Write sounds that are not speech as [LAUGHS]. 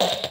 Bye. [LAUGHS]